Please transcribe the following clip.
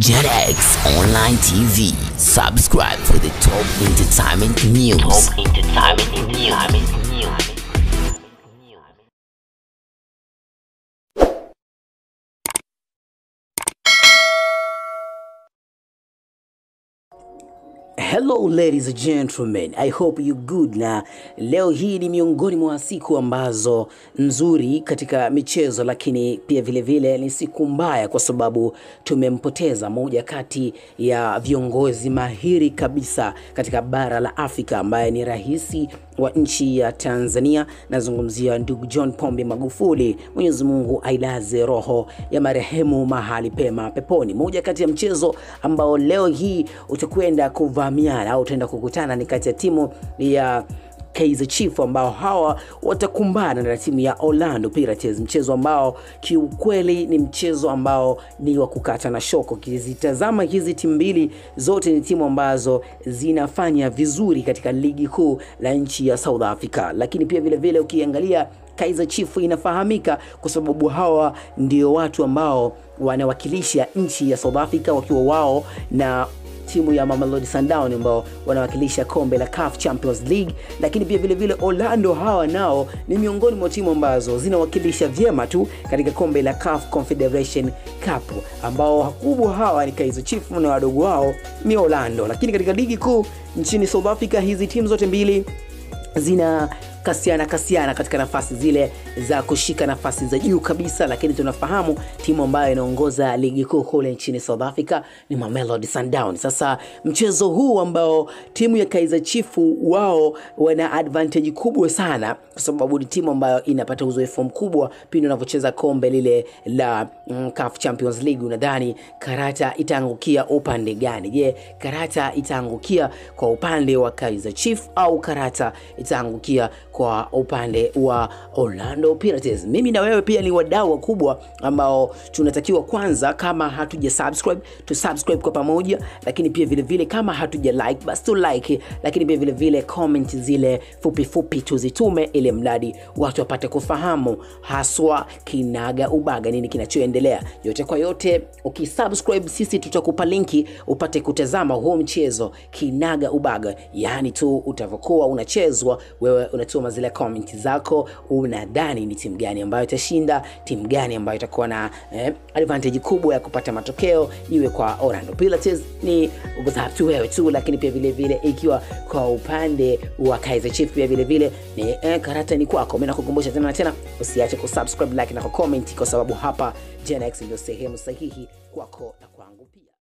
JetX Online TV. Subscribe for the top entertainment news. Top entertainment news. Hello ladies and gentlemen, I hope you good. Na leo hii ni miongoni mwa siku ambazo nzuri katika michezo, lakini pia vile vile ni siku mbaya kwa sababu tumempoteza moja kati ya viongozi mahiri kabisa katika bara la Afrika ambaye ni rahisi wa nchi ya Tanzania. Nazungumzia ndugu John Pombe Magufuli. Mwenyezi Mungu ailaze roho ya marehemu mahali pema peponi. Moja kati ya mchezo ambao leo hii utakwenda kuvamiana au utaenda kukutana ni kati ya timu ya Kaizer ambao hawa watakumbana na timu ya Orlando Pirates, mchezo ambao kiukweli ni mchezo ambao ni wa kukata na shoko. kizitazama hizi timu mbili zote ni timu ambazo zinafanya vizuri katika ligi kuu la nchi ya South Africa, lakini pia vile vile ukiangalia Kaizer Chiefs inafahamika kwa sababu hawa ndio watu ambao wanawakilisha nchi ya South Africa wakiwa wao na timu ya Mamelodi Sundowns ambao wanawakilisha kombe la CAF Champions League, lakini pia vile vile Orlando hawa nao ni miongoni mwa timu ambazo zinawakilisha vyema tu katika kombe la CAF Confederation Cup, ambao wakubwa hawa ni Kaizer Chiefs na wadogo wao ni Orlando. Lakini katika ligi kuu nchini South Africa hizi timu zote mbili zina kasiana kasiana katika nafasi zile za kushika nafasi za juu kabisa, lakini tunafahamu timu ambayo inaongoza ligi kuu kule nchini South Africa ni Mamelodi Sundowns. Sasa mchezo huu ambao timu ya Kaizer Chiefs wao wana advantage kubwa sana, kwa sababu ni timu ambayo inapata uzoefu mkubwa pindi unapocheza kombe lile la mm, CAF Champions League. Unadhani karata itaangukia upande gani? Je, karata itaangukia kwa upande wa Kaizer Chiefs au karata itaangukia kwa upande wa Orlando Pirates. Mimi na wewe pia ni wadau wakubwa ambao tunatakiwa kwanza, kama hatuja subscribe tu subscribe kwa pamoja, lakini pia vile vile kama hatuja like basi tu like, lakini pia vile vile comment zile fupi fupi tuzitume, ili mradi watu wapate kufahamu haswa kinaga ubaga nini kinachoendelea. Yote kwa yote, ukisubscribe sisi tutakupa linki upate kutazama huo mchezo kinaga ubaga, yani tu utavyokuwa unachezwa wewe unatuma zile comment zako, unadhani ni timu gani ambayo itashinda, timu gani ambayo itakuwa na eh, advantage kubwa ya kupata matokeo, iwe kwa Orlando Pirates ni tu wewe tu, lakini pia vile vile ikiwa kwa upande wa Kaizer Chiefs pia vile vile ni eh, karata ni kwako. Mimi nakukumbusha tena na tena, usiache kusubscribe, like na kucomment, kwa sababu hapa Gen X ndio sehemu sahihi kwako na